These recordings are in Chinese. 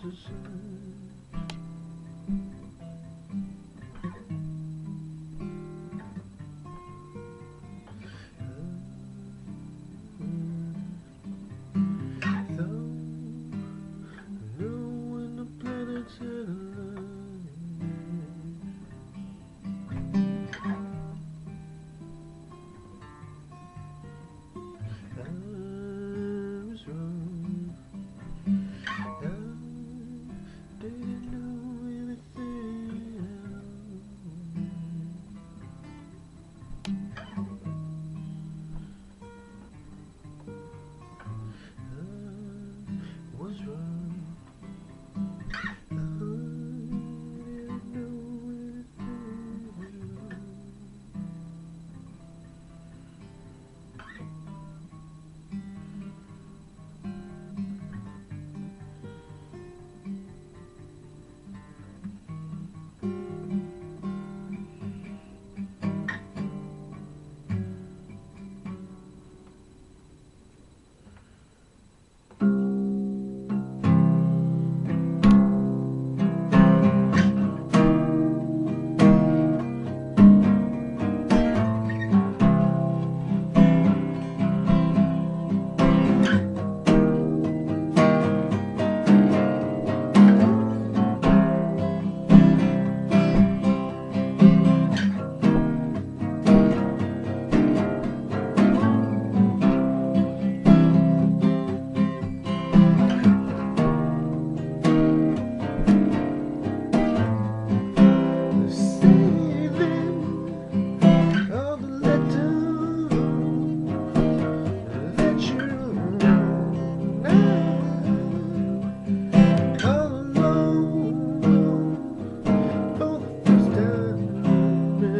只是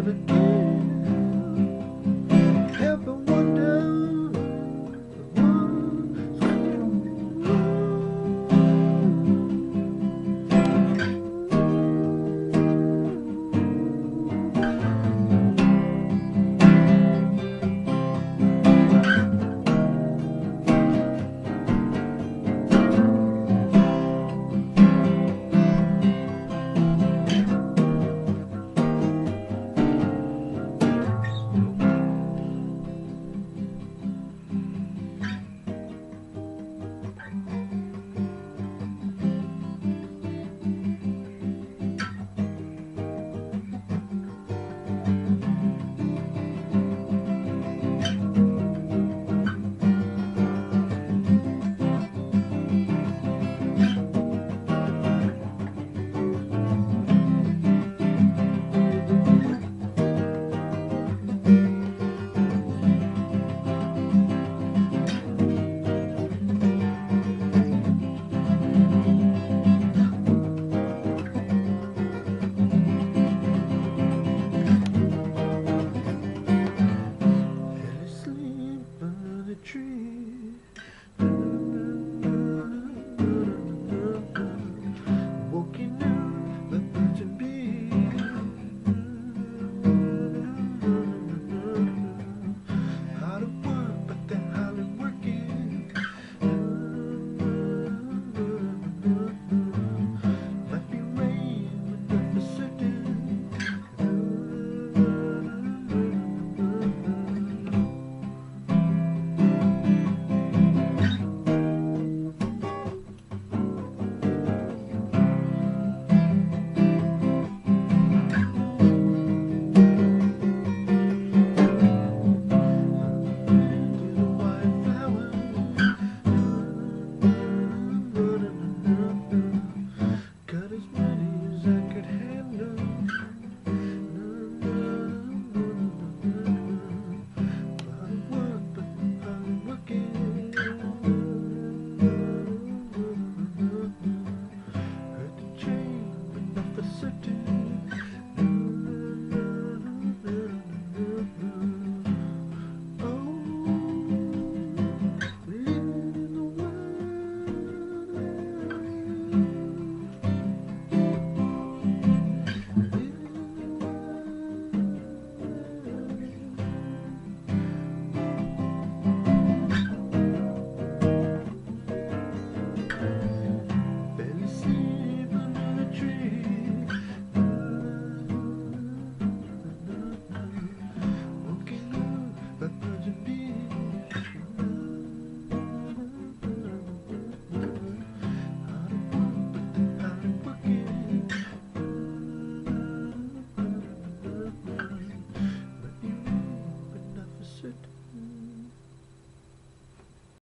living.